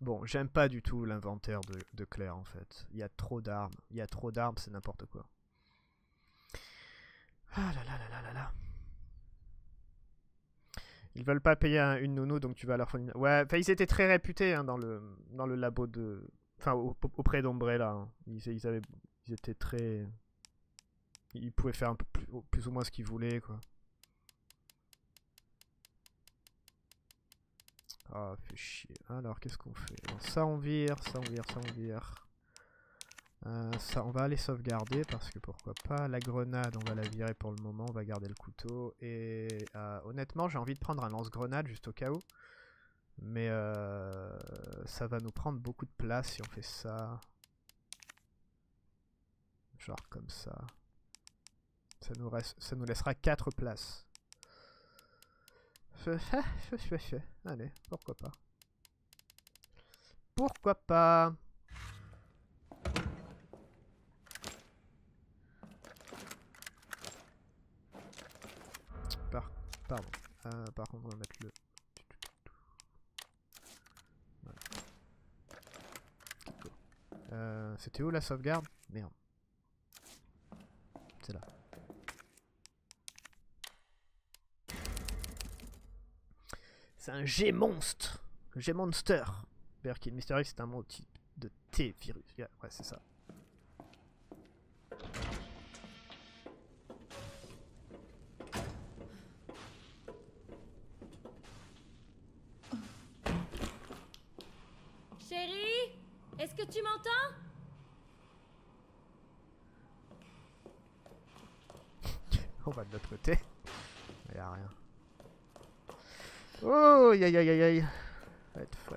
Bon, j'aime pas du tout l'inventaire de, Claire en fait. Il y a trop d'armes. Il y a trop d'armes, c'est n'importe quoi. Ah là là là là là là. Ils veulent pas payer un- une nounou, donc tu vas leur fournir. Ouais, enfin, ils étaient très réputés hein, dans, le, labo de. Enfin, au- au- auprès d'Ombrella. hein. Ils, étaient très. Ils pouvaient faire plus ou moins ce qu'ils voulaient, quoi. Ah, fait chier. Alors, qu'est-ce qu'on fait? Ça, on vire, ça, on vire, ça, on vire. Euh, ça, on va aller sauvegarder parce que pourquoi pas. La grenade, on va la virer pour le moment. On va garder le couteau. Et euh, honnêtement, j'ai envie de prendre un lance-grenade juste au cas où. Mais euh, ça va nous prendre beaucoup de place si on fait ça. Genre comme ça. Ça nous, ça nous laissera 4 places. Allez, pourquoi pas. Pourquoi pas Par, pardon. Euh, par contre, on va mettre le... Euh, C'était où la sauvegarde? Merde. C'est un G-monstre G-monster Berkin. Mystery, c'est un mot type de T-virus. Ouais, c'est ça. Aïe aïe aïe aïe. Ça va être fun.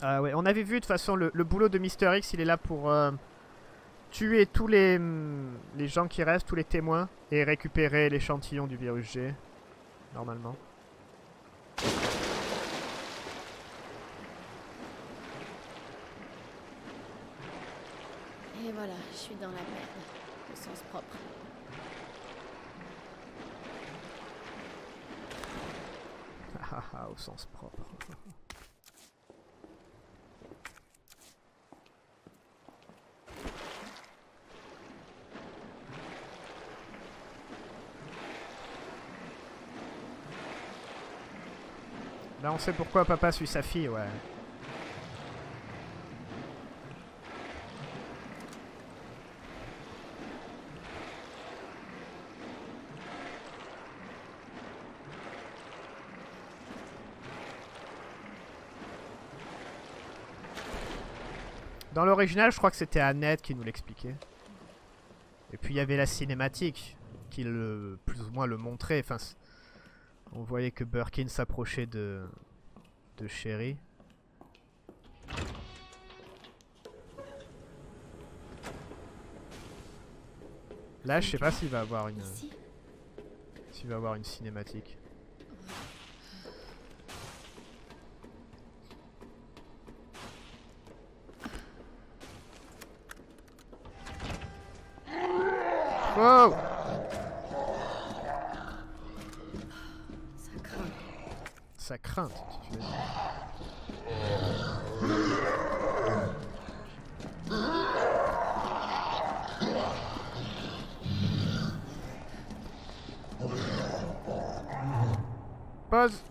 Ah ouais, on avait vu de toute façon le, boulot de Mister X, il est là pour euh, tuer tous les, hum, les gens qui restent, tous les témoins, et récupérer l'échantillon du virus G, normalement. Et voilà, je suis dans la merde, au sens propre. Ah ah, au sens propre. Là, on sait pourquoi papa suit sa fille, ouais. L'original, je crois que c'était Annette qui nous l'expliquait. Et puis il y avait la cinématique qui le, plus ou moins le montrait. Enfin, on voyait que Birkin s'approchait de, de Sherry. Là, je sais pas s'il va avoir une, s'il va avoir une cinématique. Wow Ça craint. Ça craint. Pause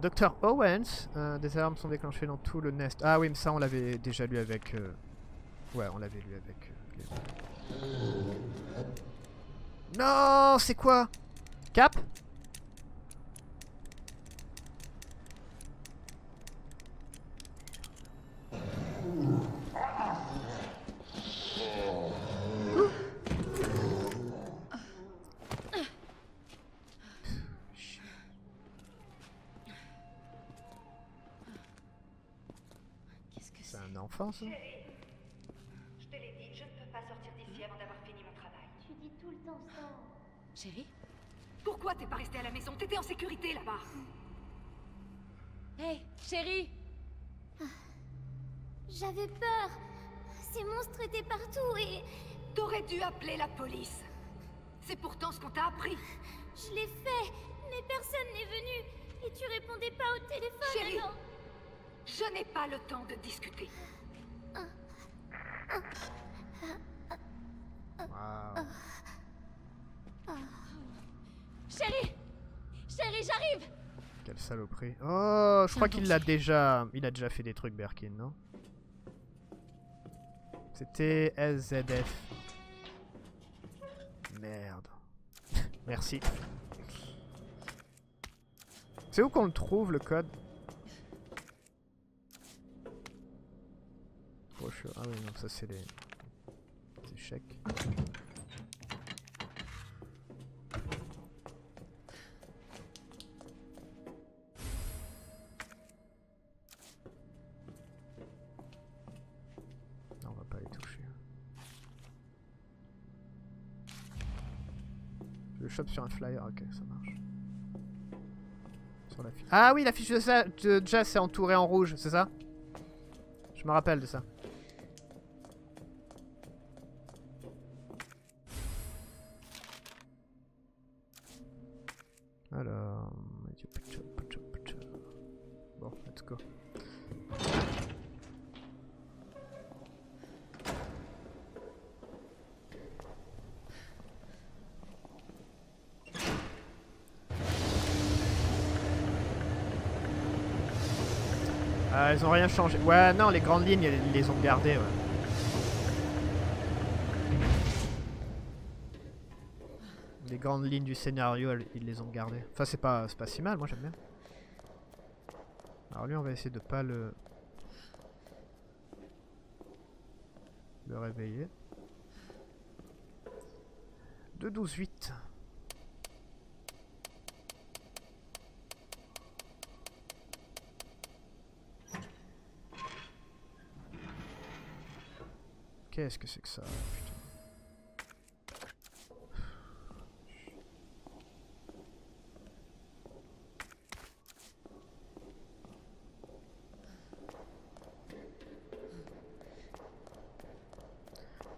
Dr Owens, euh, des alarmes sont déclenchées dans tout le nest. Ah oui, mais ça on l'avait déjà lu avec... euh, Ouais, on l'avait lu avec... euh, Non, c'est quoi? Cap? C'est un enfant ça Je te l'ai dit, je ne peux pas sortir d'ici avant d'avoir fini mon travail. Tu dis tout le temps ça. Chérie Pourquoi t'es pas resté à la maison T'étais en sécurité là-bas. Hé, chérie J'avais peur. Ces monstres étaient partout et T'aurais dû appeler la police. C'est pourtant ce qu'on t'a appris. je l'ai fait. Mais personne n'est venu. Et tu répondais pas au téléphone, Chérie. alors Je n'ai pas le temps de discuter. Waouh. Chérie Chérie, j'arrive Quelle saloperie. Oh, je crois qu'il l'a déjà... Il a déjà fait des trucs, Berkin, non? C'était SZF. Merde. Merci. C'est où qu'on le trouve, le code? Oh, je- Ah oui, non, ça c'est les... les échecs. Un flyer, ok, ça marche. Ah oui, la fiche de, de Jazz est entourée en rouge, c'est ça? Je me rappelle de ça. Alors... Bon, let's go. Ah, ils ont rien changé. Ouais, non, les grandes lignes, ils les ont gardées. Les grandes lignes du scénario, ils les ont gardées. Enfin, c'est pas, pas si mal, moi j'aime bien. Alors lui, on va essayer de pas le... le réveiller. 2, 12, Qu'est-ce que c'est que ça.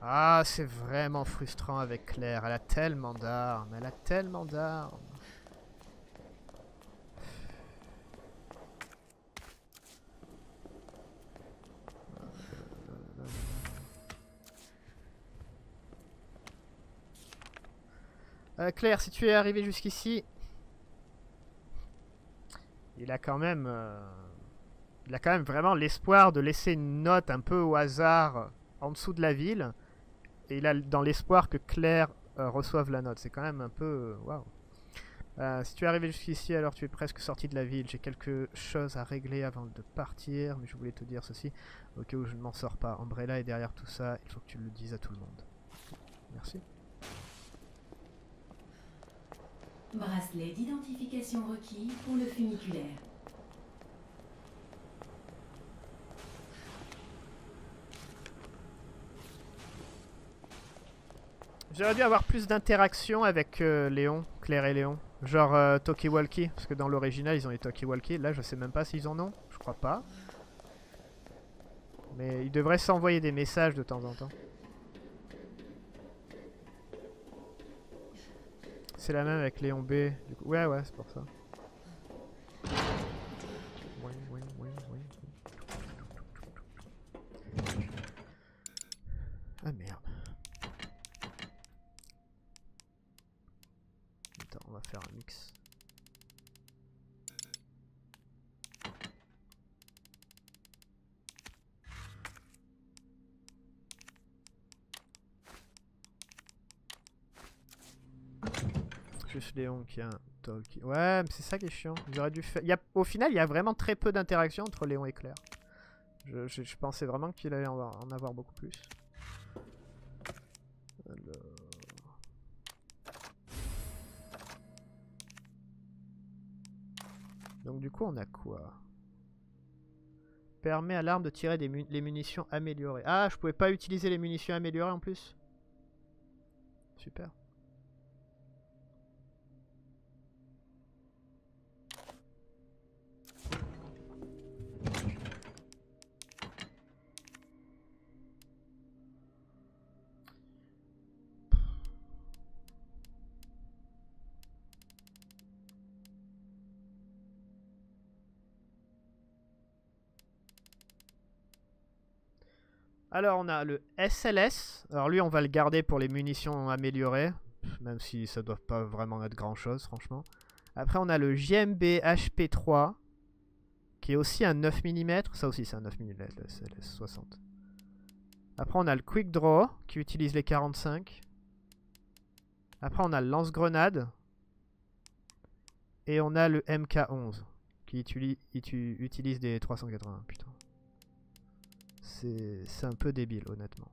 Ah, c'est vraiment frustrant avec Claire. Elle a tellement d'armes. Elle a tellement d'armes. Euh, Claire, si tu es arrivé jusqu'ici, il a quand même, euh, il a quand même vraiment l'espoir de laisser une note un peu au hasard en dessous de la ville, et il a dans l'espoir que Claire euh, reçoive la note. C'est quand même un peu, waouh. Euh, si tu es arrivé jusqu'ici, alors tu es presque sorti de la ville. J'ai quelque chose à régler avant de partir, mais je voulais te dire ceci au cas où je ne m'en sors pas. Umbrella est derrière tout ça. Il faut que tu le dises à tout le monde. Merci. Bracelet d'identification requis pour le funiculaire. J'aurais dû avoir plus d'interaction avec euh, Léon, Claire et Léon. Genre euh, Talkie Walkie, parce que dans l'original ils ont les Talkie Walkie. Là je sais même pas s'ils en ont, je crois pas. Mais ils devraient s'envoyer des messages de temps en temps. C'est la même avec Léon B. Du coup. Ouais ouais c'est pour ça. Oui, oui, oui, oui. Ah merde. Attends, on va faire un mix. Ouais, mais c'est ça qui est chiant. J'aurais dû faire. Au final, il y a vraiment très peu d'interaction entre Léon et Claire. Je, pensais vraiment qu'il allait en avoir, beaucoup plus. Alors... Donc du coup on a quoi? Permet à l'arme de tirer des les munitions améliorées. Ah, je pouvais pas utiliser les munitions améliorées en plus? Super. Alors on a le SLS. Alors lui on va le garder pour les munitions améliorées. Même si ça doit pas vraiment être grand chose franchement. Après on a le JMB HP3. Qui est aussi un 9 mm. Ça aussi c'est un 9 mm le SLS 60. Après on a le Quick Draw qui utilise les 45. Après on a le lance-grenade. Et on a le MK11 qui utilise des 380. Putain. C'est un peu débile, honnêtement.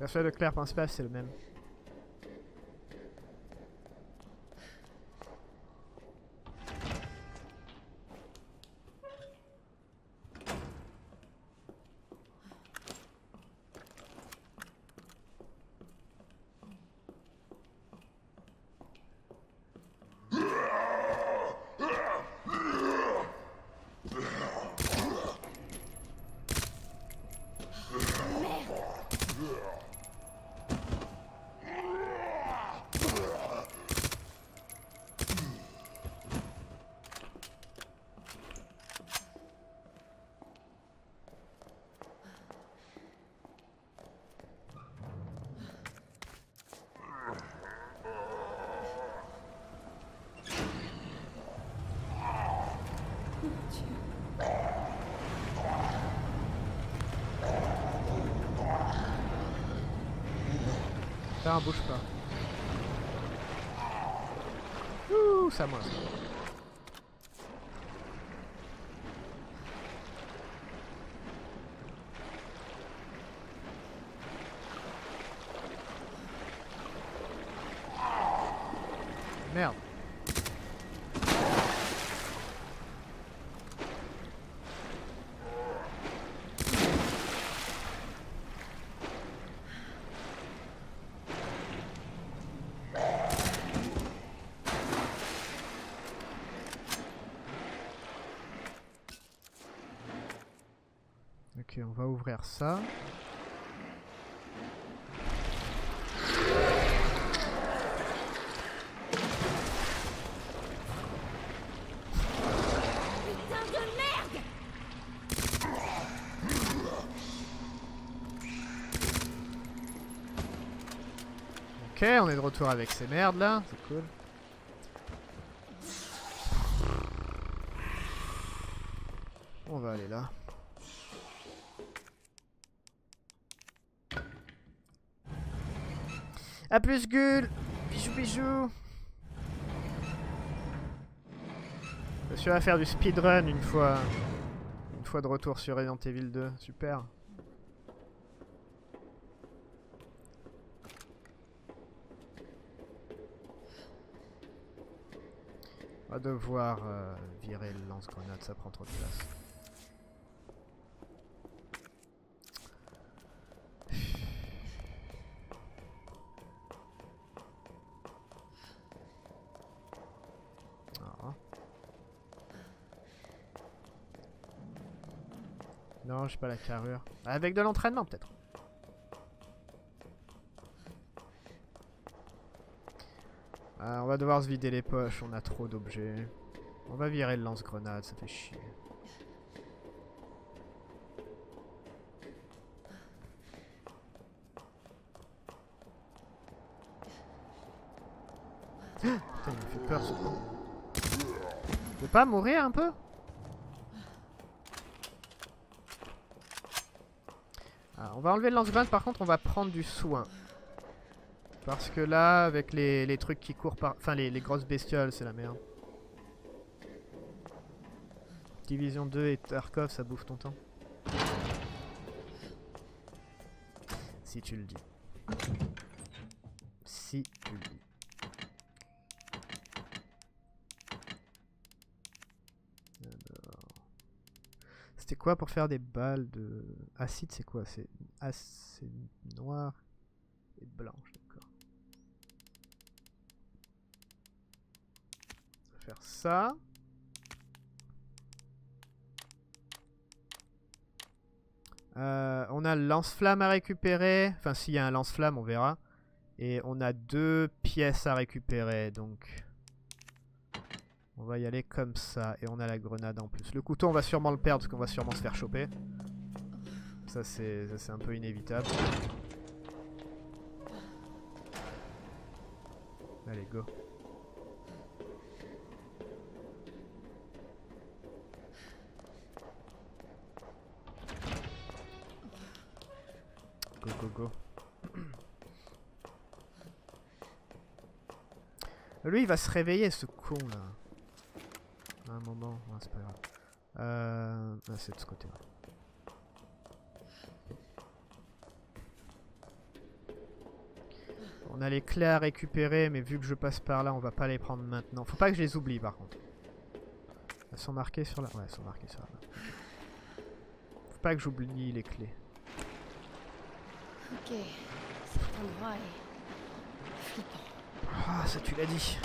Le de clair principal, c'est le même. Bouge pas. Ouh, ça moi. Merde. On va ouvrir ça. Ok, on est de retour avec ces merdes là, c'est cool. On va aller là. A plus Gull Bisous bisous Je suis à faire du speedrun une fois une fois de retour sur Resident Evil 2, super. On va devoir euh, virer le lance-grenade, ça prend trop de place. Ah. Non, j'ai pas la carrure. Avec de l'entraînement peut-être. Ah, on va devoir se vider les poches, on a trop d'objets. On va virer le lance-grenade, ça fait chier. Putain, il me fait peur ce con. Tu veux pas mourir un peu? On va enlever le lance-grenade, par contre on va prendre du soin. Parce que là, avec les, trucs qui courent par... Enfin, les, grosses bestioles, c'est la merde. Division 2 et Tarkov, ça bouffe ton temps. Si tu le dis. Si tu le dis. C'était quoi pour faire des balles de... Acide, c'est quoi? Acide noir et blanche, d'accord. On va faire ça. Euh, on a le lance-flamme à récupérer. Enfin, s'il y a un lance-flamme, on verra. Et on a deux pièces à récupérer, donc... On va y aller comme ça. Et on a la grenade en plus. Le couteau, on va sûrement le perdre, parce qu'on va sûrement se faire choper. Ça, c'est un peu inévitable. Allez, go. Go, go, go. Lui, il va se réveiller, ce con là. Un moment, c'est pas grave. Euh... ah, c'est de ce côté-là. On a les clés à récupérer, mais vu que je passe par là, on va pas les prendre maintenant. Faut pas que je les oublie par contre. Elles sont marquées sur la... Ouais, elles sont marquées sur la map. Faut pas que j'oublie les clés. Ok, cet endroit est flippant. Ah, ça tu l'as dit.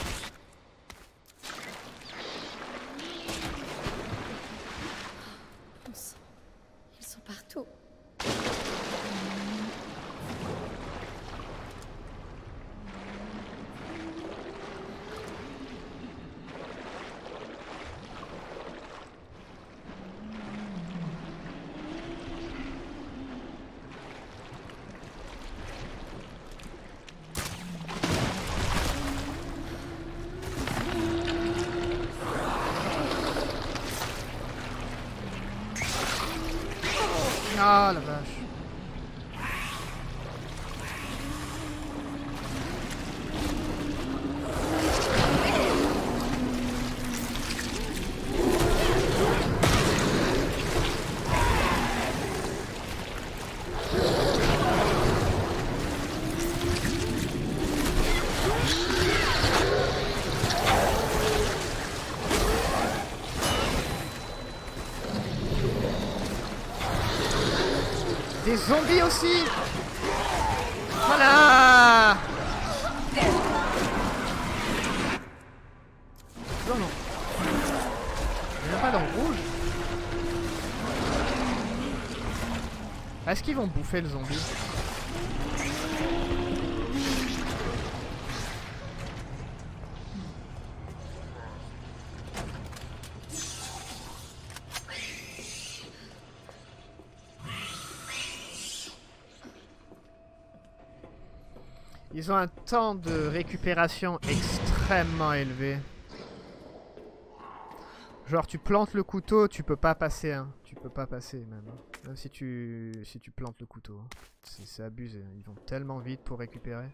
Bon sang, ils sont partout. Ah la vache. Des zombies aussi Voilà Non, non. Il n'y a pas dans le rouge. Est-ce qu'ils vont bouffer le zombie? Ils ont un temps de récupération extrêmement élevé. Genre tu plantes le couteau, tu peux pas passer hein. Tu peux pas passer même. hein. Même si tu si tu plantes le couteau. hein. C'est abusé. hein. Ils vont tellement vite pour récupérer.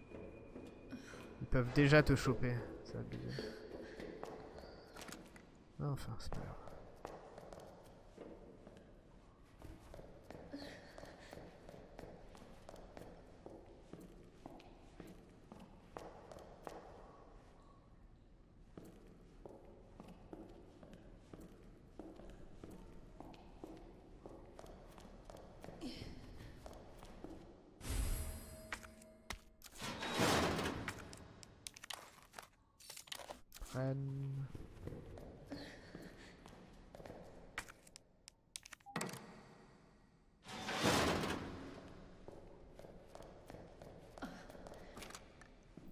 Ils peuvent déjà te choper. C'est abusé. Enfin, c'est pas grave.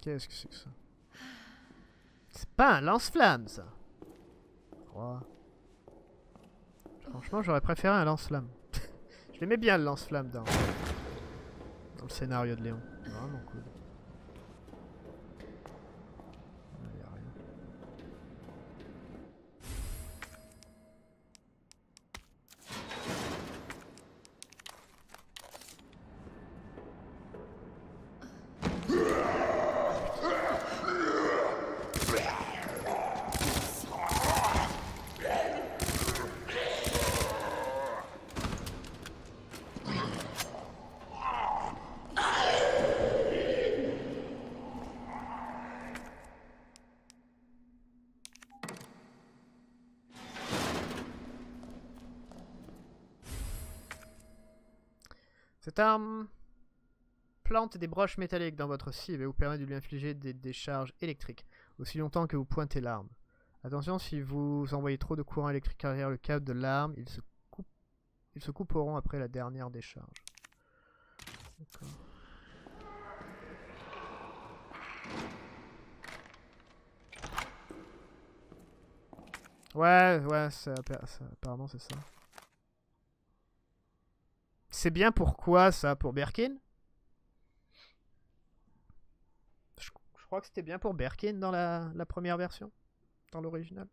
Qu'est-ce que c'est que ça? C'est pas un lance-flamme ça. Franchement j'aurais préféré un lance-flamme. Je l'aimais bien le lance-flamme dans... le scénario de Léon. Cette arme plante des broches métalliques dans votre cible et vous permet de lui infliger des décharges électriques aussi longtemps que vous pointez l'arme. Attention, si vous envoyez trop de courant électrique derrière le câble de l'arme, il se coupe Ils se couperont après la dernière décharge. Ouais, ouais, apparemment c'est ça. C'est bien pourquoi ça Pour Birkin? Je, crois que c'était bien pour Birkin dans la, la première version. Dans l'original.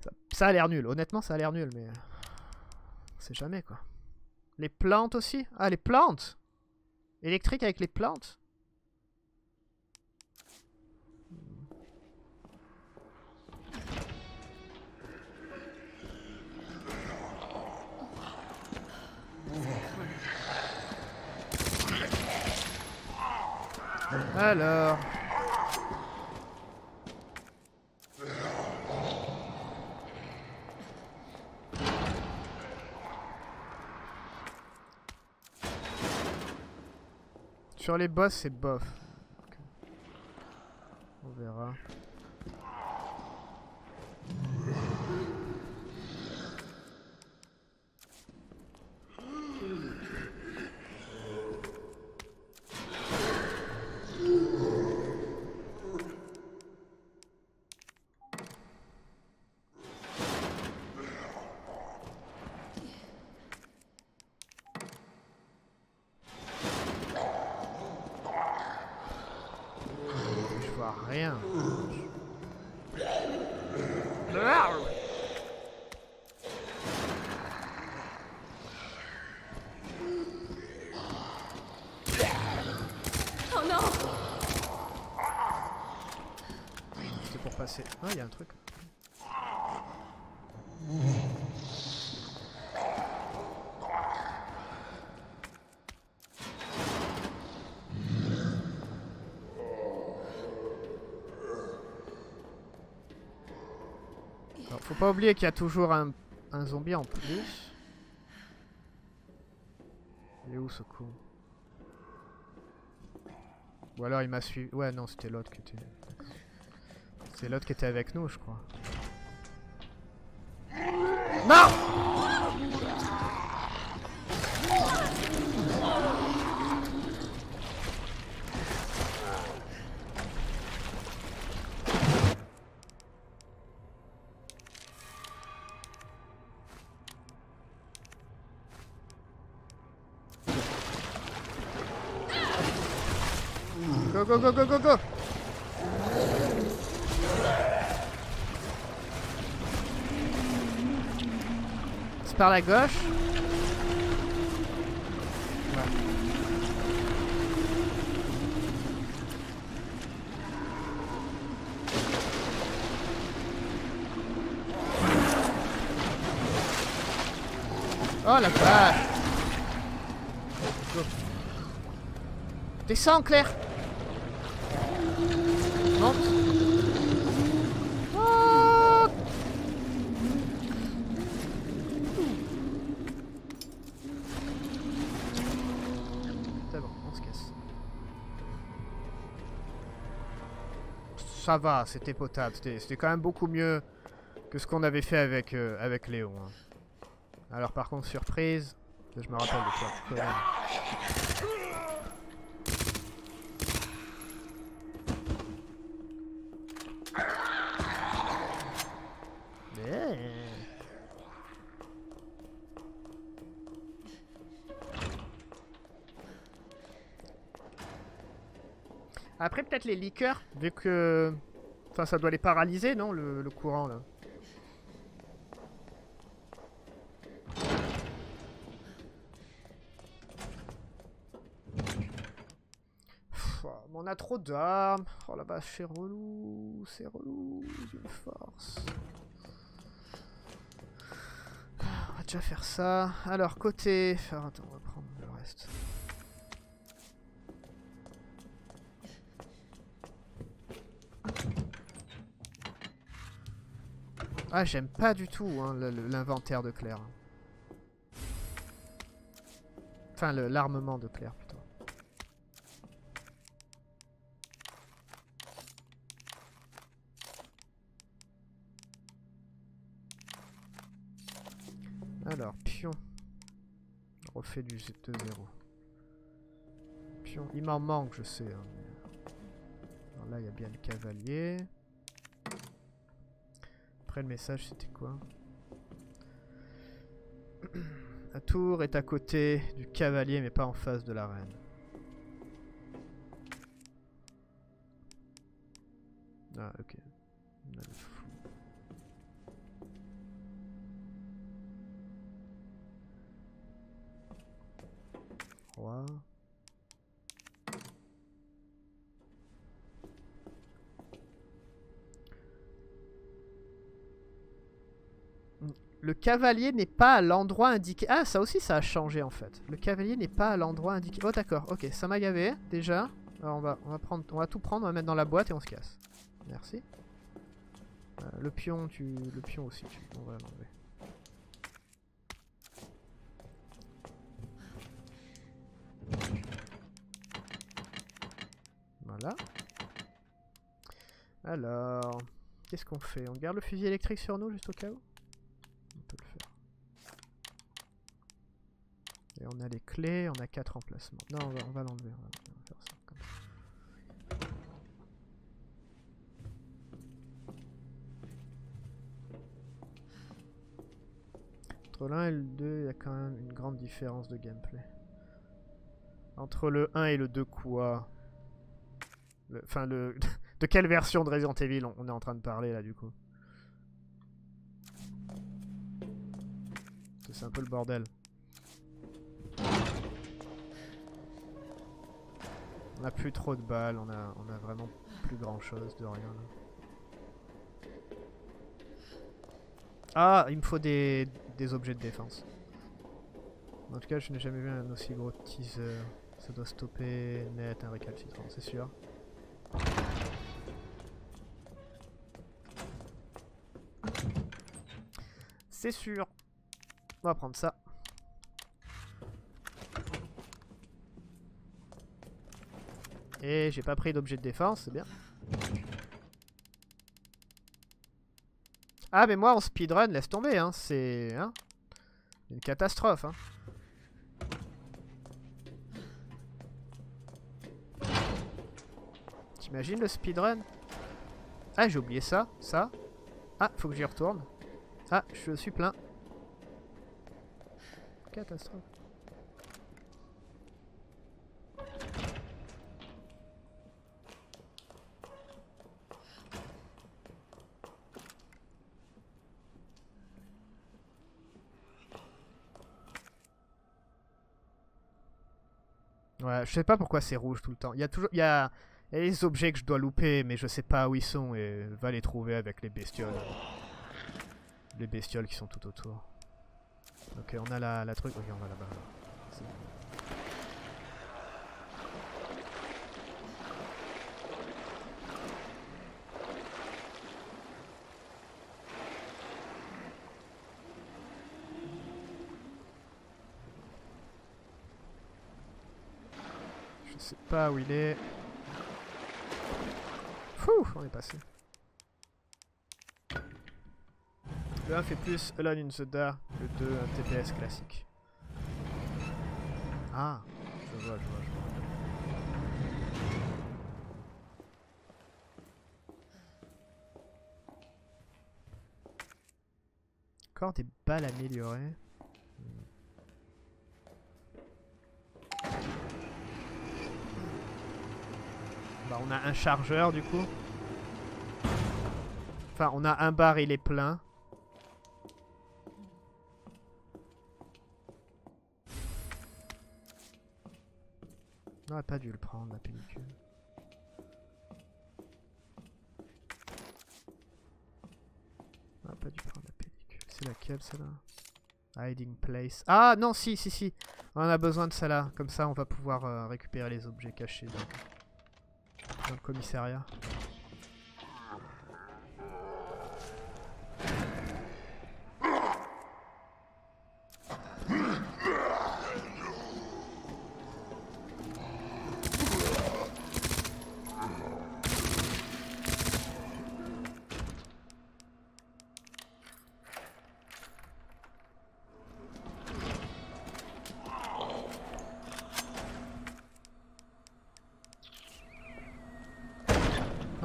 Ça, ça a l'air nul. Honnêtement, ça a l'air nul, mais... On sait jamais, quoi. Les plantes aussi? Ah, les plantes Électrique avec les plantes? Alors... Sur les boss, c'est bof. On verra. Je vois rien. Oh non C'était pour passer. Ah, il y a un truc. Pas oublier qu'il y a toujours un, un zombie en plus. Il est où ce con Ou alors il m'a suivi. Ouais, non, c'était l'autre qui était. C'est l'autre qui était avec nous, je crois. Non Go go go go C'est par la gauche. Oh la vache. Descends Claire Ça va, c'était potable. C'était quand même beaucoup mieux que ce qu'on avait fait avec, euh, avec Léon. hein. Alors par contre, surprise, je me rappelle de quand Après, peut-être les liqueurs, vu que... Enfin, ça doit les paralyser, non, le, courant, là? On a trop d'armes. Oh la vache, c'est relou. C'est relou. Une force. On va déjà faire ça. Alors, côté... Faire... Attends, on va prendre le reste. Ah, j'aime pas du tout hein, l'inventaire de Claire. Enfin, l'armement de Claire, plutôt. Alors, pion. Refait du 2-0. Pion. Il m'en manque, je sais. Hein, alors là, il y a bien le cavalier. Après, le message, c'était quoi La tour est à côté du cavalier, mais pas en face de la reine. Ah, ok. On a le fou. Roi. Le cavalier n'est pas à l'endroit indiqué. Ah, ça aussi, ça a changé en fait. Le cavalier n'est pas à l'endroit indiqué. Oh, d'accord. Ok, ça m'a gavé déjà. Alors, on va, on va prendre, on va tout prendre, on va mettre dans la boîte et on se casse. Merci. Euh, le pion, tu, le pion aussi, tu, on va l'enlever. Voilà. Alors, qu'est-ce qu'on fait? On garde le fusil électrique sur nous juste au cas où On peut le faire. Et on a les clés, on a 4 emplacements. Non, on va, l'enlever. On va, faire ça comme ça. Entre l'un et le 2, il y a quand même une grande différence de gameplay. Entre le 1 et le 2 quoi? Enfin, le... de quelle version de Resident Evil on est en train de parler là du coup? C'est un peu le bordel. On a plus trop de balles, on a, vraiment plus grand chose de rien là. Ah, il me faut des, des objets de défense. En tout cas, je n'ai jamais vu un aussi gros teaser. Ça doit stopper net un récalcitrant, c'est sûr. C'est sûr. On va prendre ça. Et j'ai pas pris d'objet de défense, c'est bien. Ah mais moi en speedrun, laisse tomber, hein, c'est hein, une catastrophe. Hein. T'imagines le speedrun? Ah j'ai oublié ça, ça. Ah, faut que j'y retourne. Ah, je suis plein. Catastrophe. Je sais pas pourquoi c'est rouge tout le temps. Il y a toujours, il y a, les objets que je dois louper, mais je sais pas où ils sont et va les trouver avec les bestioles. Les bestioles qui sont tout autour. Ok, on a la, la truc. Ok, on va là-bas. C'est sais pas où il est. Fouh, on est passé. Le 1 fait plus Alone in the Dark, le 2 un TPS classique. Ah, je vois, je vois, je vois. Encore des balles améliorées. Bah on a un chargeur du coup. Enfin on a un bar il est plein. On aurait pas dû le prendre la pellicule. On aurait pas dû prendre la pellicule. C'est laquelle celle-là? Hiding place. Ah non si si si. On a besoin de celle-là. Comme ça on va pouvoir euh, récupérer les objets cachés dans, dans le commissariat.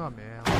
Oh merde.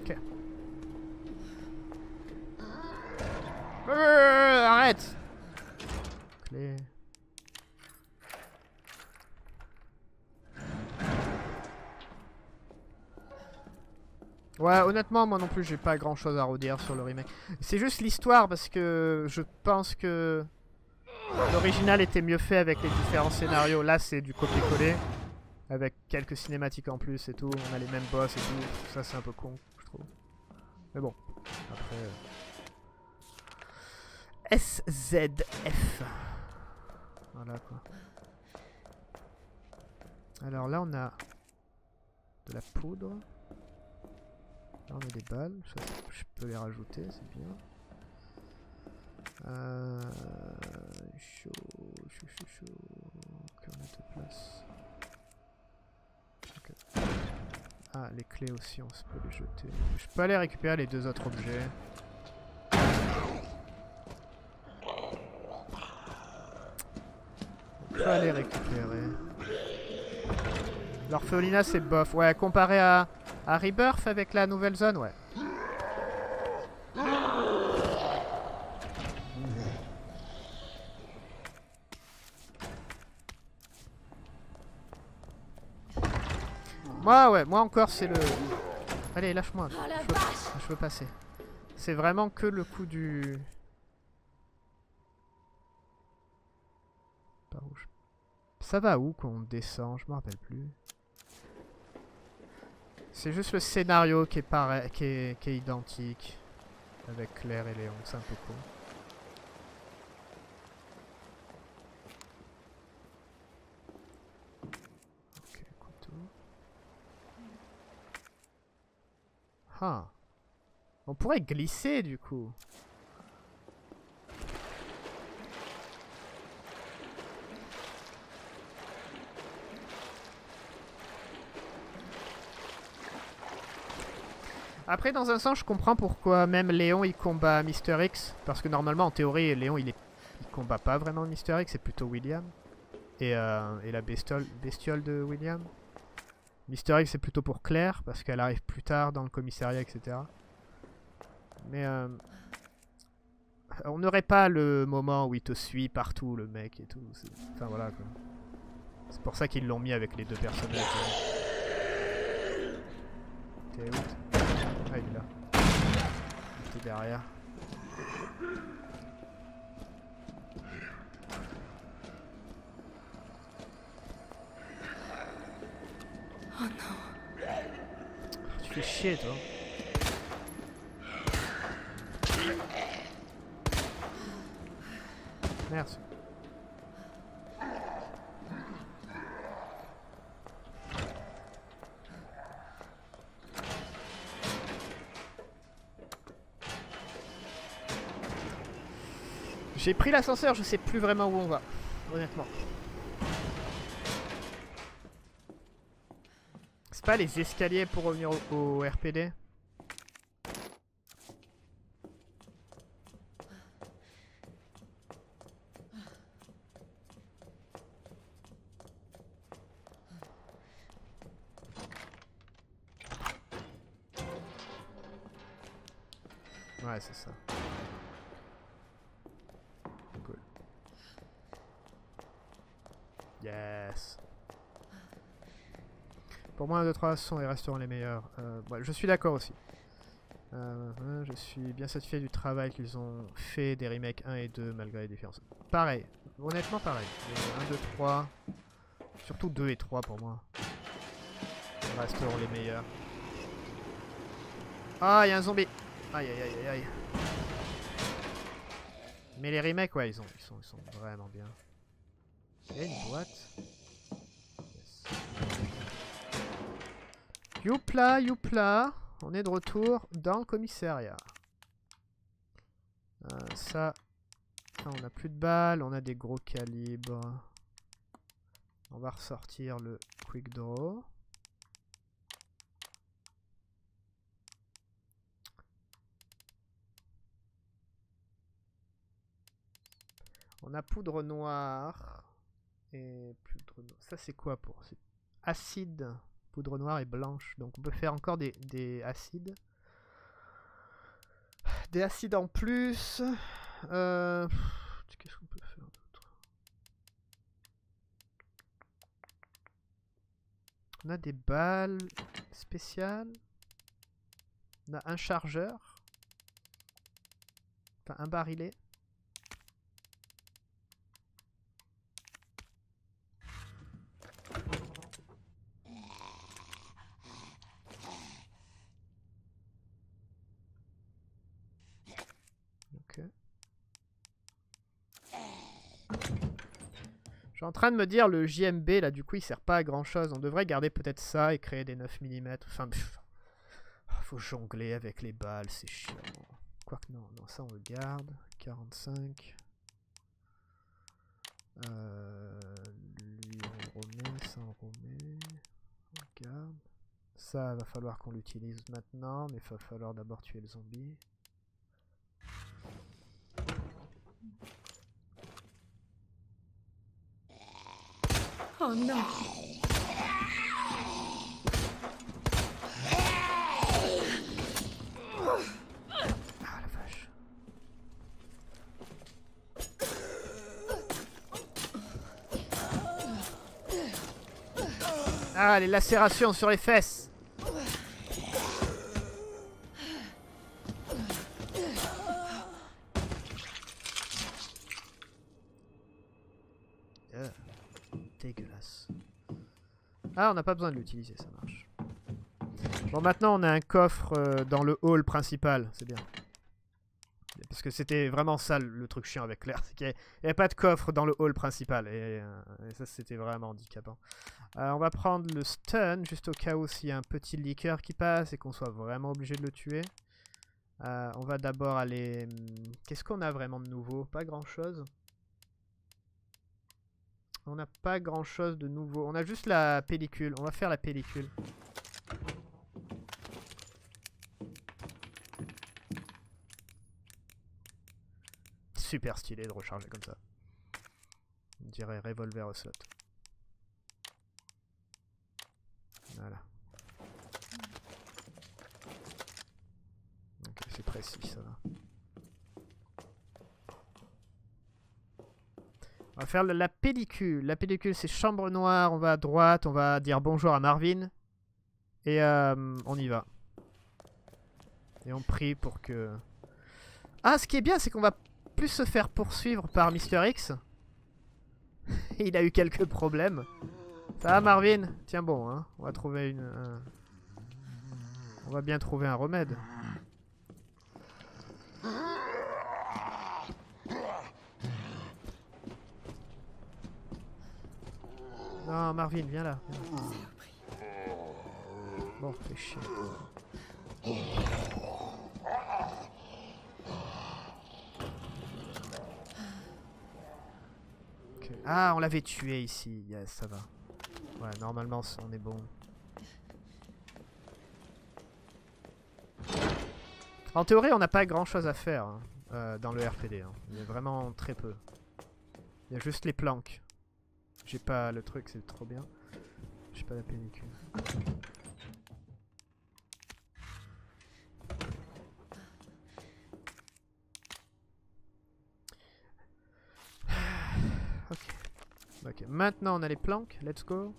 Ok. Euh, arrête Clé. Honnêtement, moi non plus, j'ai pas grand chose à redire sur le remake. C'est juste l'histoire parce que je pense que l'original était mieux fait avec les différents scénarios. Là, c'est du copier-coller avec quelques cinématiques en plus et tout. On a les mêmes boss et tout. Ça, c'est un peu con, je trouve. Mais bon, après. euh. SZF. Voilà quoi. Alors là, on a de la poudre. On a des balles. Je peux les rajouter, c'est bien. Euh, chaud, chaud, chaud, chaud. Ok, on de place. Ah, les clés aussi, on se peut les jeter. Je peux aller récupérer les deux autres objets. On peut aller récupérer. L'orphelinat c'est bof. Ouais, comparé à, à Rebirth avec la nouvelle zone, ouais. Moi, ouais, moi encore c'est le... Allez, lâche-moi. Je veux- je veux passer. C'est vraiment que le coup du... Par où je- Ça va où qu'on descend? Je me rappelle plus. C'est juste le scénario qui est, pareil, qui est, identique. Avec Claire et Léon, c'est un peu con. Ok, couteau. Ah. On pourrait glisser du coup. Après, dans un sens, je comprends pourquoi même Léon il combat Mister X. Parce que normalement, en théorie, Léon il, est... il combat pas vraiment Mister X, c'est plutôt William. Et, euh, et la bestiole, bestiole de William. Mister X c'est plutôt pour Claire, parce qu'elle arrive plus tard dans le commissariat, etc. Mais euh, on n'aurait pas le moment où il te suit partout, le mec et tout. Enfin voilà quoi. C'est pour ça qu'ils l'ont mis avec les deux personnages. ouais. T'es où t- Ah, il est là. Derrière. Oh non. Tu fais chier toi. Merci. J'ai pris l'ascenseur, je sais plus vraiment où on va, honnêtement. C'est pas les escaliers pour revenir au, RPD moi, 1, 2, 3 sont les restaurants les meilleurs. Euh, je suis d'accord aussi. Euh, euh, je suis bien satisfait du travail qu'ils ont fait des remakes 1 et 2 malgré les différences. Pareil, honnêtement pareil. Les 1, 2, 3, surtout 2 et 3 pour moi. Resteront les meilleurs. Ah, il y a un zombie Aïe aïe aïe aïe. Mais les remakes, ouais, ils, ont, ils, sont, ils sont vraiment bien. Et une boîte. Youpla, youpla. On est de retour dans le commissariat. Euh, ça, on a plus de balles, on a des gros calibres. On va ressortir le quick draw. On a poudre noire. Et poudre no- Ça, c'est quoi pour acide? Poudre noire et blanche. Donc, on peut faire encore des, des acides. Des acides en plus. Euh, Qu'est-ce qu'on peut faire d'autre? On a des balles spéciales. On a un chargeur. Enfin, un barillet. Ok. Je suis en train de me dire le JMB là du coup il sert pas à grand chose. On devrait garder peut-être ça et créer des 9 mm. Enfin pff. Ah, faut jongler avec les balles, c'est chiant. Quoique non, non, ça on le garde. 45. Euh, lui on remet, ça on remet. On garde. Ça va falloir qu'on l'utilise maintenant, mais il va falloir d'abord tuer le zombie. Oh non Ah la vache. Ah, les lacérations sur les fesses. Euh, dégueulasse. Ah, on n'a pas besoin de l'utiliser, ça marche. Bon, maintenant on a un coffre euh, dans le hall principal, c'est bien. Parce que c'était vraiment ça le, truc chiant avec Claire, c'est qu'il n'y avait pas de coffre dans le hall principal. Et, euh, ça c'était vraiment handicapant. Euh, on va prendre le stun, juste au cas où s'il y a un petit liqueur qui passe et qu'on soit vraiment obligé de le tuer. On va d'abord aller... hum, Qu'est-ce qu'on a vraiment de nouveau? Pas grand chose. On n'a pas grand chose de nouveau. On a juste la pellicule. On va faire la pellicule. Super stylé de recharger comme ça. On dirait revolver au slot. Voilà. Ok, c'est précis, ça va. On va faire la pellicule. La pellicule, c'est chambre noire. On va à droite. On va dire bonjour à Marvin. Et euh, on y va. Et on prie pour que... Ah, ce qui est bien, c'est qu'on va plus se faire poursuivre par Mister X. Il a eu quelques problèmes. Ça Marvin? Tiens bon, hein. On va trouver une... un- On va bien trouver un remède. Non, Marvin, viens là. viens là. Bon, fais chier. Ah, on l'avait tué ici. Yes, ça va. Ouais, normalement, on est bon. En théorie, on n'a pas grand chose à faire hein, euh, dans le RPD. hein. Il y a vraiment très peu. Il y a juste les planques. J'ai pas le truc, c'est trop bien. J'ai pas la pellicule. ok. Ok, maintenant on a les planques, let's go.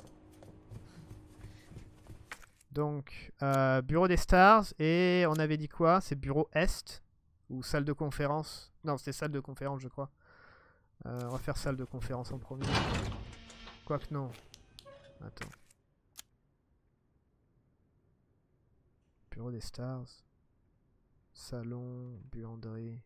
Donc, euh, bureau des stars, et on avait dit quoi? C'est bureau est, ou salle de conférence? Non, c'était salle de conférence, je crois. Euh, on va faire salle de conférence en premier. Quoique non. Attends. Bureau des stars. Salon, buanderie.